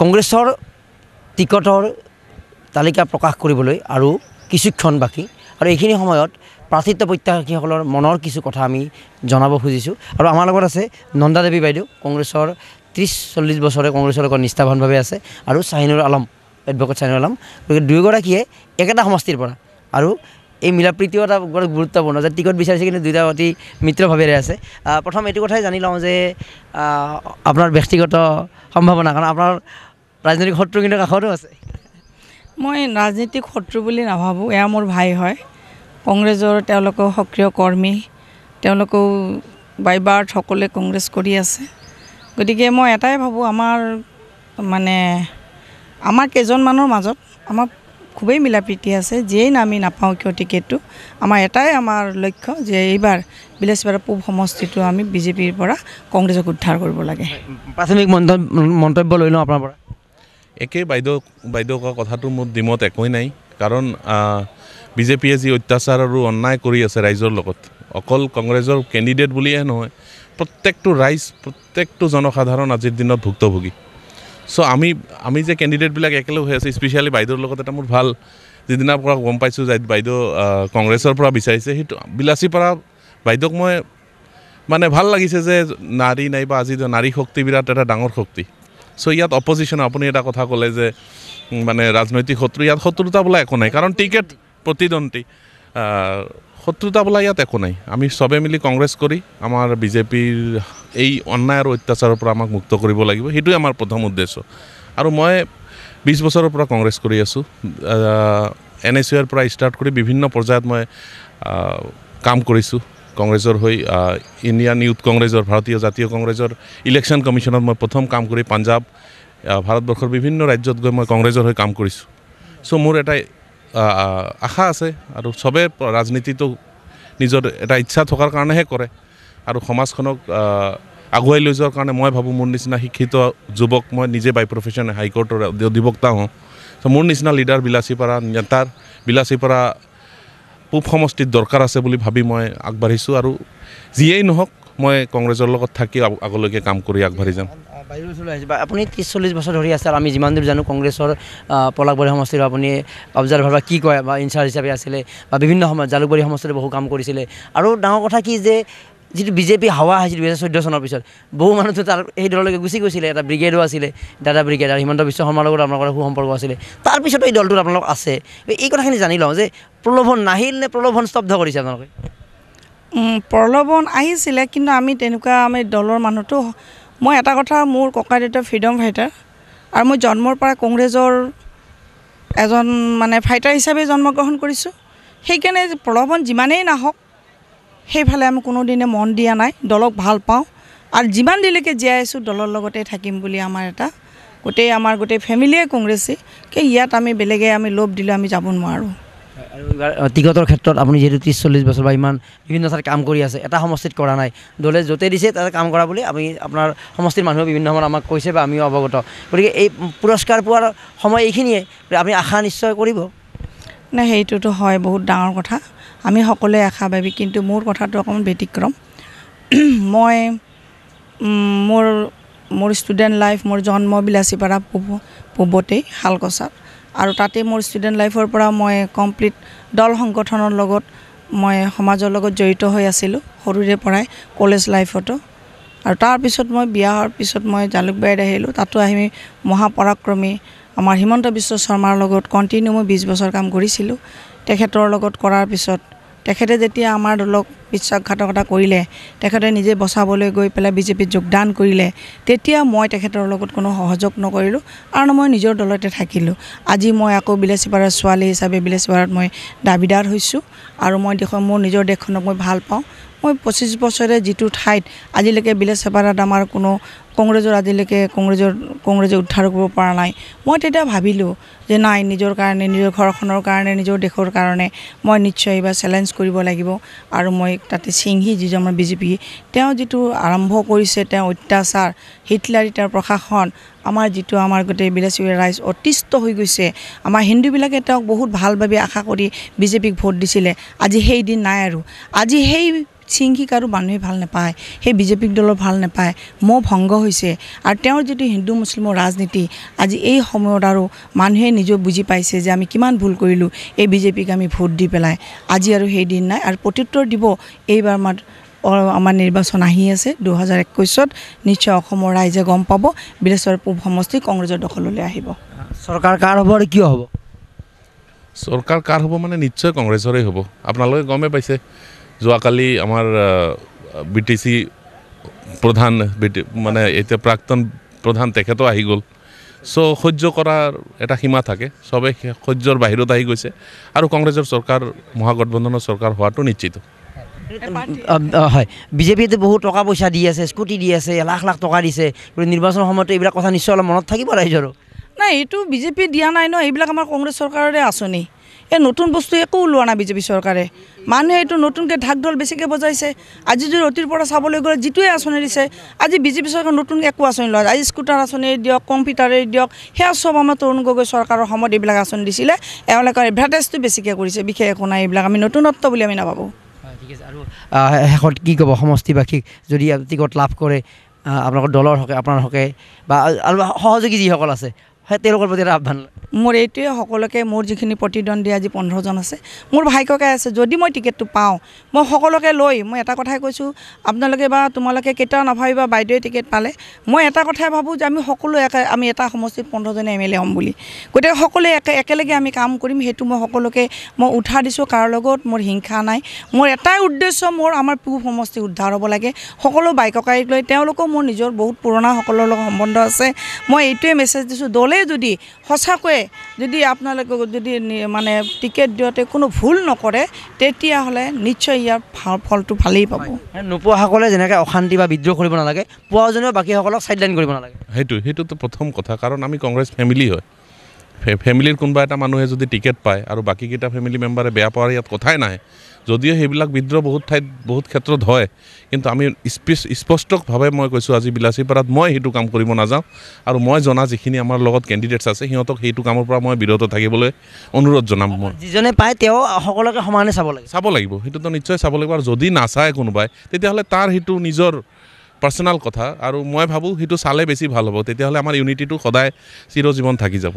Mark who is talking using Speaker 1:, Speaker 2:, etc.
Speaker 1: কংগ্ৰেছৰ টিকটৰ তালিকা প্ৰকাশ কৰিবলৈ আৰু কিছুক্ষণ বাকী আৰু এইখিনি সময়ত প্ৰাৰ্থিত্ব প্ৰত্যাশীসকলৰ মনৰ কিছু কথা আমি জনাব খুজিছোঁ। আৰু আমাৰ লগত আছে নন্দা দেৱী বাইদেউ কংগ্ৰেছৰ ত্ৰিছ চল্লিছ বছৰে কংগ্ৰেছৰ লগত নিষ্ঠাৱানভাৱে আছে আৰু চাহিনুৰ আলম এডভকেট চাহিনুৰ আলম। গতিকে দুয়োগৰাকীয়ে একেটা সমষ্টিৰ পৰা আৰু এই মিলা প্ৰীতিও এটা বৰ গুৰুত্বপূৰ্ণ যে টিকট বিচাৰিছে কিন্তু দুয়োটা অতি মিত্ৰভাৱেৰে আছে। প্ৰথম এইটো কথাই জানি লওঁ যে আপোনাৰ ব্যক্তিগত সম্ভাৱনা কাৰণ আপোনাৰ ৰাজনৈতিক শত্ৰু কিন্তু কাষতো আছে।
Speaker 2: মই ৰাজনীতিক শত্ৰু বুলি নাভাবোঁ এয়া মোৰ ভাই হয়। কংগ্ৰেছৰ তেওঁলোকেও সক্ৰিয় কৰ্মী তেওঁলোকেও বাই বাৰ্থ সকলোৱে কংগ্ৰেছ কৰি আছে। গতিকে মই এটাই ভাবোঁ আমাৰ মানে আমাৰ কেইজনমানৰ মাজত আমাৰ খুবেই মিলা প্ৰীতি আছে যিয়েই না আমি নাপাওঁ কিয় টিকেটটো। আমাৰ এটাই আমাৰ লক্ষ্য যে এইবাৰ বিলাসীপাৰা পূব সমষ্টিটো আমি বিজেপিৰ পৰা কংগ্ৰেছক উদ্ধাৰ কৰিব লাগে।
Speaker 1: প্ৰাথমিক মন্তব্য মন্তব্য লৈ লওঁ আপোনাৰ পৰা।
Speaker 3: একেই বাইদেউ বাইদেউ কোৱা কথাটো মোৰ ডিমত একোৱেই নাই। কাৰণ বিজেপিয়ে যি অত্যাচাৰ আৰু অন্যায় কৰি আছে ৰাইজৰ লগত অকল কংগ্ৰেছৰ কেণ্ডিডেট বুলিয়ে নহয় প্ৰত্যেকটো ৰাইজ প্ৰত্যেকটো জনসাধাৰণ আজিৰ দিনত ভুক্তভোগী। চ' আমি আমি যে কেণ্ডিডেটবিলাক একেলগ হৈ আছে স্পেচিয়েলি বাইদেউৰ লগত এটা মোৰ ভাল যিদিনাৰ পৰা গম পাইছোঁ যে বাইদেউ কংগ্ৰেছৰ পৰা বিচাৰিছে সেইটো বিলাচীৰ পৰা বাইদেউক মই মানে ভাল লাগিছে যে নাৰী নাইবা আজি নাৰী শক্তি বিৰাট এটা ডাঙৰ শক্তি। চ' ইয়াত অপজিশ্যন আপুনি এটা কথা ক'লে যে মানে ৰাজনৈতিক শত্ৰু ইয়াত শত্ৰুতা বোলা একো নাই। কাৰণ টিকেট প্ৰতিদ্বন্দ্বী শত্ৰুতা বোলা ইয়াত একো নাই। আমি চবে মিলি কংগ্ৰেছ কৰি আমাৰ বিজেপিৰ এই অন্যায় আৰু অত্যাচাৰৰ পৰা আমাক মুক্ত কৰিব লাগিব সেইটোৱে আমাৰ প্ৰথম উদ্দেশ্য। আৰু মই বিছ বছৰৰ পৰা কংগ্ৰেছ কৰি আছোঁ। এন এছ ইউৰ পৰা ষ্টাৰ্ট কৰি বিভিন্ন পৰ্যায়ত মই কাম কৰিছোঁ কংগ্ৰেছৰ হৈ। ইণ্ডিয়ান ইউথ কংগ্ৰেছৰ ভাৰতীয় জাতীয় কংগ্ৰেছৰ ইলেকশ্যন কমিশ্যনত মই প্ৰথম কাম কৰি পাঞ্জাৱ ভাৰতবৰ্ষৰ বিভিন্ন ৰাজ্যত গৈ মই কংগ্ৰেছৰ হৈ কাম কৰিছোঁ। চ' মোৰ এটা আশা আছে আৰু চবে ৰাজনীতিটো নিজৰ এটা ইচ্ছা থকাৰ কাৰণেহে কৰে। আৰু সমাজখনক আগুৱাই লৈ যোৱাৰ কাৰণে মই ভাবোঁ মোৰ নিচিনা শিক্ষিত যুৱক মই নিজে বাই প্ৰফেশ্যন হাইকোৰ্টৰ অধিবক্তা হওঁ। চ' মোৰ নিচিনা লিডাৰ বিলাচীপাৰা নেতাৰ বিলাচীপাৰা পূব সমষ্টিত দৰকাৰ আছে বুলি ভাবি মই আগবাঢ়িছোঁ আৰু যিয়েই নহওক মই কংগ্ৰেছৰ লগত থাকি আগ- আগলৈকে কাম কৰি আগবাঢ়ি যাম।
Speaker 1: আপুনি ত্ৰিছ চল্লিছ বছৰ ধৰি আছে আৰু আমি যিমান দূৰ জানো কংগ্ৰেছৰ আহ, পলাশবাৰী সমষ্টিৰ আপুনি অবজাৰ্ভাৰ বা কি কয় বা ইনচাৰ্জ হিচাপে আছিলে বা বিভিন্ন সময়ত জালুকবাৰী সমষ্টিত বহু কাম কৰিছিলে। আৰু ডাঙৰ কথা কি যে যিটো বিজেপি হাৱা আহিছিল দুহেজাৰ চৈধ্য চনৰ পিছত বহু মানুহতো তাৰ সেই দললৈকে গুচি গৈছিলে। এটা ব্ৰিগেডো আছিলে দাদা ব্ৰিগেড আৰু হিমন্ত বিশ্ব শৰ্মাৰ লগত আপোনালোকৰ সুসম্পৰ্ক আছিলে। তাৰপিছতো এই দলটোত আপোনালোক আছে। এই কথাখিনি জানি লওঁ যে প্ৰলোভন নাহিল নে প্ৰলোভন স্তব্ধ কৰিছে আপোনালোকে?
Speaker 2: প্ৰলোভন আহিছিলে কিন্তু আমি তেনেকুৱা আমি দলৰ মানুহটো মই এটা কথা মোৰ ককা দেউতা ফ্ৰীডম ফাইটাৰ আৰু মই জন্মৰ পৰা কংগ্ৰেছৰ এজন মানে ফাইটাৰ হিচাপে জন্মগ্ৰহণ কৰিছোঁ। সেইকাৰণে প্ৰলোভন যিমানেই নাহক সেইফালে আমি কোনোদিনে মন দিয়া নাই দলক ভাল পাওঁ আৰু যিমান দিলৈকে জীয়াই আছোঁ দলৰ লগতে থাকিম বুলি আমাৰ এটা গোটেই আমাৰ গোটেই ফেমিলিয়ে কংগ্ৰেছী কি ইয়াত আমি বেলেগে আমি লোভ দিলে আমি যাব নোৱাৰোঁ।
Speaker 1: আৰু টিকটৰ ক্ষেত্ৰত আপুনি যিহেতু ত্ৰিছ চল্লিছ বছৰ বা ইমান বিভিন্ন ঠাইত কাম কৰি আছে এটা সমষ্টিত কৰা নাই। দলে য'তে দিছে তাতে কাম কৰা বুলি আমি আপোনাৰ সমষ্টিৰ মানুহে বিভিন্ন সময়ত আমাক কৈছে বা আমিও অৱগত। গতিকে এই পুৰস্কাৰ পোৱাৰ সময় এইখিনিয়ে আপুনি আশা নিশ্চয় কৰিব?
Speaker 2: নে সেইটোতো হয় বহুত ডাঙৰ কথা। আমি সকলোৱে আশাবাদী কিন্তু মোৰ কথাটো অকণমান ব্যতিক্ৰম। মই মোৰ মোৰ ষ্টুডেণ্ট লাইফ মোৰ জন্ম বিলাচীপাৰা পূব পূবতেই শালকচাত আৰু তাতে মোৰ ষ্টুডেণ্ট লাইফৰ পৰা মই কমপ্লিট দল সংগঠনৰ লগত মই সমাজৰ লগত জড়িত হৈ আছিলোঁ সৰুৰে পৰাই কলেজ লাইফতো আৰু তাৰপিছত মই বিয়া হোৱাৰ পিছত মই জালুকবাৰীত আহিলোঁ তাতো আহি মহাপৰাক্ৰমী আমাৰ হিমন্ত বিশ্ব শৰ্মাৰ লগত কণ্টিনিউ মই বিছ বছৰ কাম কৰিছিলোঁ। তেখেতৰ লগত কৰাৰ পিছত তেখেতে যেতিয়া আমাৰ দলক বিশ্বাসঘাতকতা কৰিলে তেখেতে নিজে বচাবলৈ গৈ পেলাই বিজেপিত যোগদান কৰিলে তেতিয়া মই তেখেতৰ লগত কোনো সহযোগ নকৰিলোঁ আৰু মই নিজৰ দলতে থাকিলোঁ। আজি মই আকৌ বিলাচীপাৰাৰ ছোৱালী হিচাপে বিলাচীপাৰাত মই দাবীদাৰ হৈছোঁ আৰু মই দেশৰ মোৰ নিজৰ দেশখনক মই ভাল পাওঁ। মই পঁচিছ বছৰে যিটো ঠাইত আজিলৈকে বিলাচীপাৰাত আমাৰ কোনো কংগ্ৰেছৰ আজিলৈকে কংগ্ৰেছৰ কংগ্ৰেছে উদ্ধাৰ কৰিব পৰা নাই। মই তেতিয়া ভাবিলোঁ যে নাই নিজৰ কাৰণে নিজৰ ঘৰখনৰ কাৰণে নিজৰ দেশৰ কাৰণে মই নিশ্চয় এইবাৰ চেলেঞ্জ কৰিব লাগিব। আৰু মই তাতে সিংহী যিজন আমাৰ বিজেপি তেওঁ যিটো আৰম্ভ কৰিছে তেওঁ অত্যাচাৰ হিটলাৰী তেওঁৰ প্ৰশাসন আমাৰ যিটো আমাৰ গোটেই বিলাচী ৰাইজ অতিষ্ঠ হৈ গৈছে। আমাৰ হিন্দুবিলাকে তেওঁক বহুত ভালভাৱে আশা কৰি বিজেপিক ভোট দিছিলে। আজি সেই দিন নাই আৰু। আজি সেই চিংহিক আৰু মানুহে ভাল নাপায় সেই বিজেপিক দলৰ ভাল নাপায় মোহ ভংগ হৈছে। আৰু তেওঁৰ যিটো হিন্দু মুছলিমৰ ৰাজনীতি আজি এই সময়ত আৰু মানুহে নিজেও বুজি পাইছে যে আমি কিমান ভুল কৰিলোঁ এই বিজেপিক আমি ভোট দি পেলাই। আজি আৰু সেই দিন নাই। আৰু প্ৰত্যুত্তৰ দিব এইবাৰ আমাৰ আমাৰ নিৰ্বাচন আহি আছে দুহেজাৰ একৈছত নিশ্চয় অসমৰ ৰাইজে গম পাব। বিৰেশ্বৰ পূব সমষ্টি কংগ্ৰেছৰ দখললৈ আহিব।
Speaker 1: চৰকাৰ কাৰ হ'ব আৰু কিয় হ'ব?
Speaker 3: চৰকাৰ কাৰ হ'ব মানে নিশ্চয় কংগ্ৰেছৰে হ'ব। আপোনালোকে গমেই পাইছে। যোৱাকালি আমাৰ বি টি চি প্ৰধান মানে এতিয়া প্ৰাক্তন প্ৰধান তেখেতো আহি গ'ল। চ' সহ্য কৰাৰ এটা সীমা থাকে। চবে সহ্যৰ বাহিৰত আহি গৈছে। আৰু কংগ্ৰেছৰ চৰকাৰ মহাগঠবন্ধনৰ চৰকাৰ হোৱাটো নিশ্চিত।
Speaker 1: হয়। বিজেপিয়ে বহুত টকা পইচা দি আছে স্কুটি দি আছে লাখ লাখ টকা দিছে। গতিকে নিৰ্বাচনৰ সময়তো এইবিলাক কথা নিশ্চয় অলপ মনত থাকিব ৰাইজৰো।
Speaker 2: নাই এইটো বিজেপি দিয়া নাই ন? এইবিলাক আমাৰ কংগ্ৰেছ চৰকাৰৰে আঁচনি। এই নতুন বস্তু একো ওলোৱা নাই বিজেপি চৰকাৰে। মানুহে এইটো নতুনকৈ ঢাক ঢোল বেছিকৈ বজাইছে। আজি যদি অতিৰ পৰা চাবলৈ গ'লে যিটোৱে আঁচনি দিছে আজি বিজেপি চৰকাৰ নতুনকৈ একো আঁচনি লোৱা। আজি স্কুটাৰ আঁচনি দিয়ক কম্পিউটাৰে দিয়ক সেয়া চব আমাৰ তৰুণ গগৈ চৰকাৰৰ সময়ত এইবিলাক আঁচনি দিছিলে। এওঁলোকৰ এডভাৰটাইজটো বেছিকৈ কৰিছে বিশেষ একো নাই এইবিলাক। আমি নতুনত্ব বুলি আমি নাভাবোঁ।
Speaker 1: ঠিক আছে। আৰু শেষত কি ক'ব? সমষ্টিবাসীক যদি টিকট লাভ কৰে আপোনালোকৰ দলৰ হকে আপোনাৰ হকে বা আৰু সহযোগী যিসকল আছে সেই তেওঁলোকৰ প্ৰতি এটা আহ্বান
Speaker 2: মোৰ এইটোৱে সকলোকে মোৰ যিখিনি প্ৰতিদ্বন্দ্বী আজি পোন্ধৰজন আছে মোৰ ভাগ্যকে আছে যদি মই টিকেটটো পাওঁ মই সকলোকে লৈ মই এটা কথাই কৈছোঁ আপোনালোকে বা তোমালোকে কেতিয়াও নাভাবিবা বাইদেৱে টিকেট পালে। মই এটা কথাই ভাবোঁ যে আমি সকলো একে আমি এটা সমষ্টিত পোন্ধৰজনে এম এল এ হ'ম বুলি। গতিকে সকলোৱে একে একেলগে আমি কাম কৰিম সেইটো মই সকলোকে মই উৎসাহ দিছোঁ কাৰো লগত মোৰ হিংসা নাই। মোৰ এটাই উদ্দেশ্য মোৰ আমাৰ পূব সমষ্টি উদ্ধাৰ হ'ব লাগে। সকলো বাইককাৰীক লৈ তেওঁলোকো মোৰ নিজৰ বহুত পুৰণাসকলৰ লগত সম্বন্ধ আছে। মই এইটোৱে মেছেজ দিছোঁ দলে যদি সঁচাকৈয়ে যদি আপোনালোকক যদি মানে টিকেট দিওঁতে কোনো ভুল নকৰে তেতিয়াহ'লে নিশ্চয় ইয়াৰ ফলটো ভালেই পাব।
Speaker 1: নোপোৱাসকলে যেনেকৈ অশান্তি বা বিদ্ৰোহ কৰিব নালাগে পোৱাজনেও বাকীসকলক চাইডলাইন কৰিব নালাগে।
Speaker 3: সেইটো সেইটোতো প্ৰথম কথা কাৰণ আমি কংগ্ৰেছ ফেমিলি হয়। ফেমিলিৰ কোনোবা এটা মানুহে যদি টিকেট পায় আৰু বাকীকেইটা ফেমিলি মেম্বাৰে বেয়া পোৱাৰ ইয়াত কথাই নাই যদিও সেইবিলাক বিদ্ৰোহ বহুত ঠাইত বহুত ক্ষেত্ৰত হয় কিন্তু আমি স্পষ্টভাৱে মই কৈছোঁ আজি বিলাচীপাৰাত মই সেইটো কাম কৰিব নাযাওঁ আৰু মই জনা যিখিনি আমাৰ লগত কেণ্ডিডেটছ আছে সিহঁতক সেইটো কামৰ পৰা মই বিৰত থাকিবলৈ অনুৰোধ জনাম মই।
Speaker 1: যিজনে পায় তেওঁ সকলোকে সমানে চাব লাগে
Speaker 3: চাব লাগিব সেইটোতো নিশ্চয় চাব লাগিব আৰু যদি নাচায় কোনোবাই তেতিয়াহ'লে তাৰ সেইটো নিজৰ পাৰ্চনেল কথা আৰু মই ভাবোঁ সেইটো চালে বেছি ভাল হ'ব তেতিয়াহ'লে আমাৰ ইউনিটিটো সদায় চিৰজীৱন থাকি যাব।